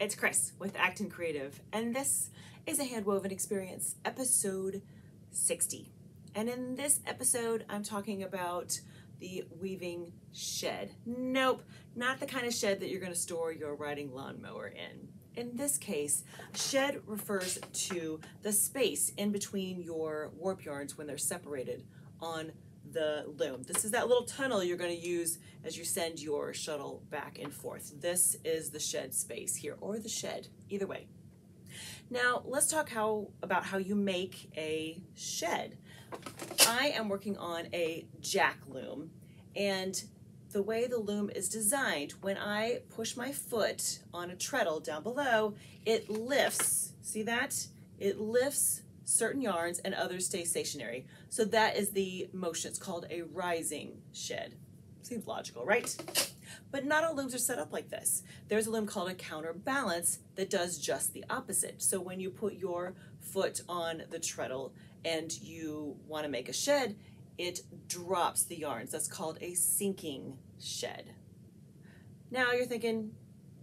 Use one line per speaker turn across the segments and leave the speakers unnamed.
it's Chris with Acton Creative, and this is a handwoven experience, episode 60. And in this episode, I'm talking about the weaving shed. Nope, not the kind of shed that you're going to store your riding lawnmower in. In this case, shed refers to the space in between your warp yarns when they're separated on the loom. This is that little tunnel you're going to use as you send your shuttle back and forth. This is the shed space here, or the shed, either way. Now, let's talk how about how you make a shed. I am working on a jack loom, and the way the loom is designed, when I push my foot on a treadle down below, it lifts, see that? It lifts certain yarns and others stay stationary. So that is the motion. It's called a rising shed. Seems logical, right? But not all looms are set up like this. There's a loom called a counterbalance that does just the opposite. So when you put your foot on the treadle and you want to make a shed, it drops the yarns. That's called a sinking shed. Now you're thinking,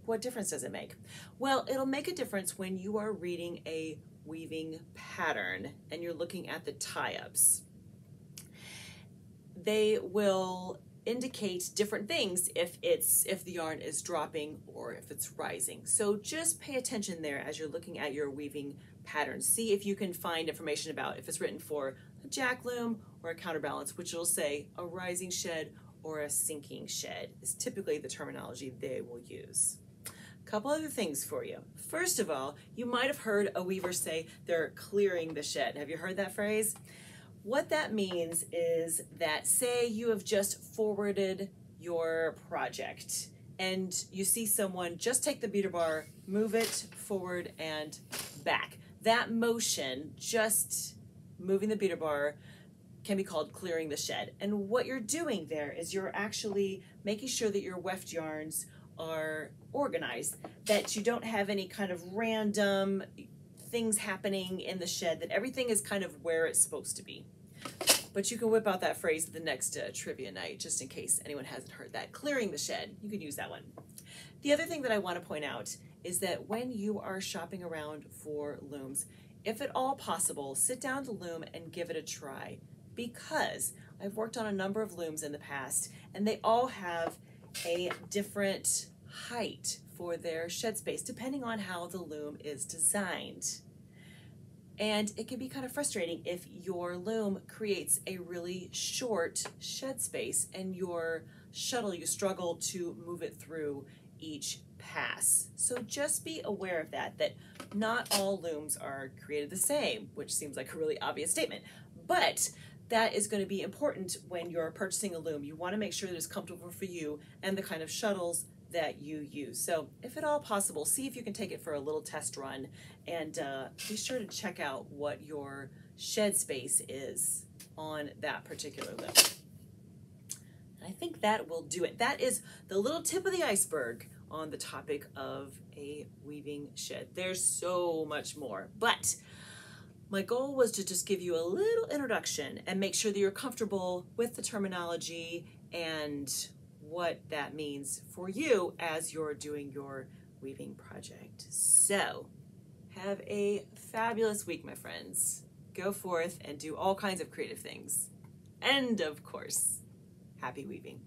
what difference does it make? Well, it'll make a difference when you are reading a weaving pattern and you're looking at the tie-ups. They will indicate different things if it's if the yarn is dropping or if it's rising. So just pay attention there as you're looking at your weaving pattern. See if you can find information about if it's written for a jack loom or a counterbalance, which will say a rising shed or a sinking shed is typically the terminology they will use. Couple other things for you. First of all, you might have heard a weaver say they're clearing the shed. Have you heard that phrase? What that means is that say you have just forwarded your project and you see someone just take the beater bar, move it forward and back. That motion, just moving the beater bar, can be called clearing the shed. And what you're doing there is you're actually making sure that your weft yarns are organized, that you don't have any kind of random things happening in the shed, that everything is kind of where it's supposed to be. But you can whip out that phrase at the next uh, trivia night, just in case anyone hasn't heard that. Clearing the shed, you can use that one. The other thing that I want to point out is that when you are shopping around for looms, if at all possible, sit down the loom and give it a try because I've worked on a number of looms in the past and they all have a different height for their shed space depending on how the loom is designed. And it can be kind of frustrating if your loom creates a really short shed space and your shuttle, you struggle to move it through each pass. So just be aware of that, that not all looms are created the same, which seems like a really obvious statement. But that is going to be important when you're purchasing a loom. You want to make sure that it's comfortable for you and the kind of shuttles that you use. So if at all possible, see if you can take it for a little test run and uh, be sure to check out what your shed space is on that particular loom. I think that will do it. That is the little tip of the iceberg on the topic of a weaving shed. There's so much more, but my goal was to just give you a little introduction and make sure that you're comfortable with the terminology and what that means for you as you're doing your weaving project. So, have a fabulous week, my friends. Go forth and do all kinds of creative things. And of course, happy weaving.